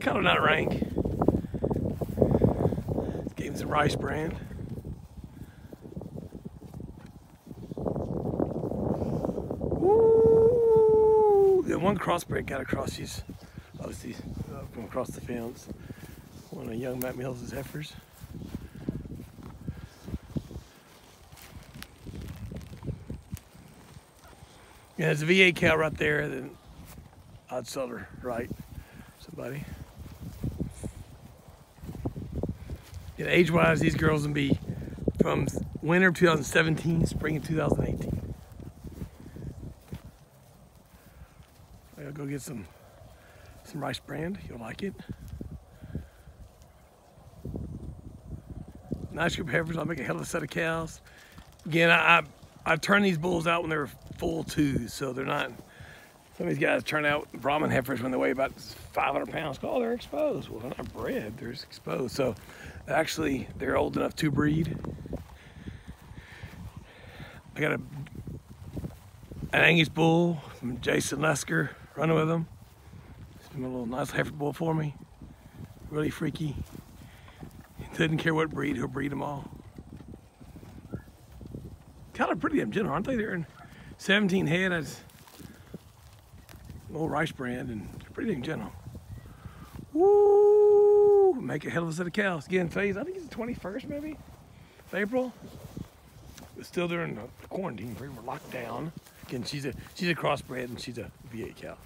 kind of not rank. Gave him some rice bran. Woo! The one crossbred got across these, obviously, uh, from across the fence. One of young Matt Mills' heifers. Yeah, there's a V8 cow right there. Then I'd sell her right. Somebody. Yeah, age-wise, these girls will be from winter of 2017, spring of 2018. I'll go get some some rice bran. You'll like it. Nice group of heifers. I'll make a hell of a set of cows. Again, I, I I these bulls out when they were full two, so they're not. Some of these guys turn out Brahman heifers when they weigh about 500 pounds. Oh, they're exposed. Well, they're not bred; they're exposed. So, actually, they're old enough to breed. I got a an Angus bull from Jason Lesker running with him. He's been a little nice heifer bull for me. Really freaky. Doesn't care what breed; he'll breed them all kind of pretty damn gentle, aren't they? They're in 17 head. Old rice bran and pretty damn gentle. Woo! Make a hell of a set of cows. Again, phase, I think it's the 21st maybe, of April. But still during the quarantine, we were locked down. Again, she's a she's a crossbred and she's a V8 cow.